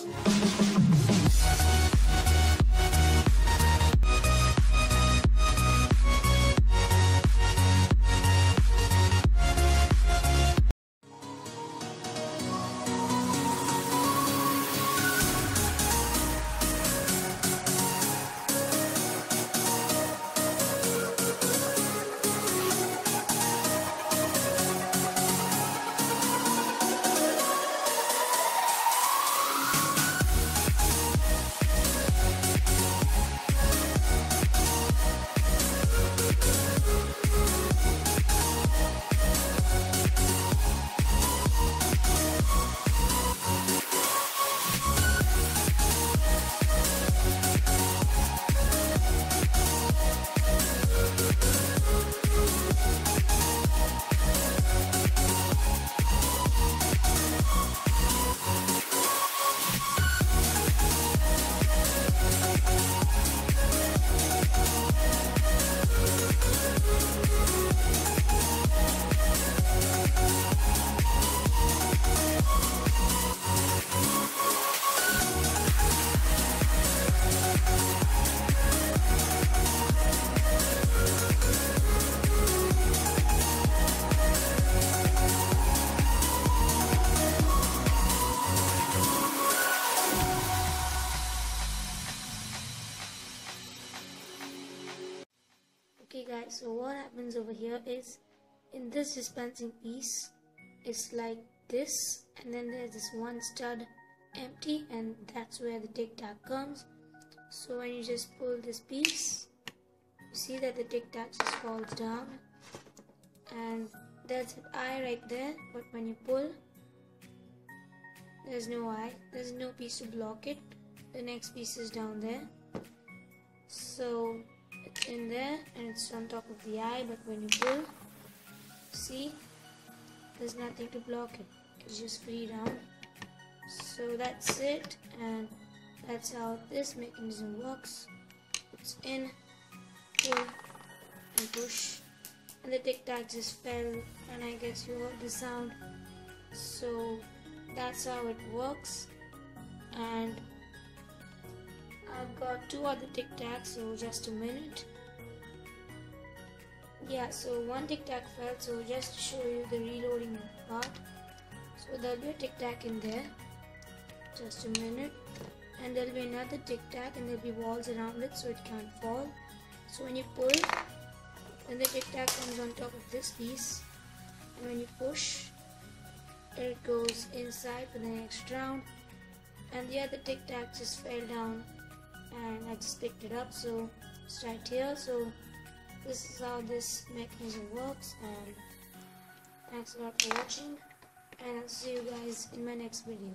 Okay so what happens over here is in this dispensing piece, it's like this and then there's this one stud empty and that's where the tic tac comes. So when you just pull this piece, you see that the tic tac just falls down and there's an eye right there but when you pull there's no eye, there's no piece to block it. The next piece is down there. So in there and it's on top of the eye but when you pull see there's nothing to block it. It's just free down. So that's it and that's how this mechanism works. It's in pull and push. And the tic tac just fell and I guess you heard the sound. So that's how it works. And I've got two other tic tacs, so just a minute. Yeah, so one tic tac fell, so just to show you the reloading part. So there'll be a tic tac in there. Just a minute. And there'll be another tic tac, and there'll be walls around it so it can't fall. So when you pull, then the tic tac comes on top of this piece. And when you push, it goes inside for the next round. And the other tic tac just fell down and I just picked it up so it's right here so this is how this mechanism works and thanks a lot for watching and I'll see you guys in my next video.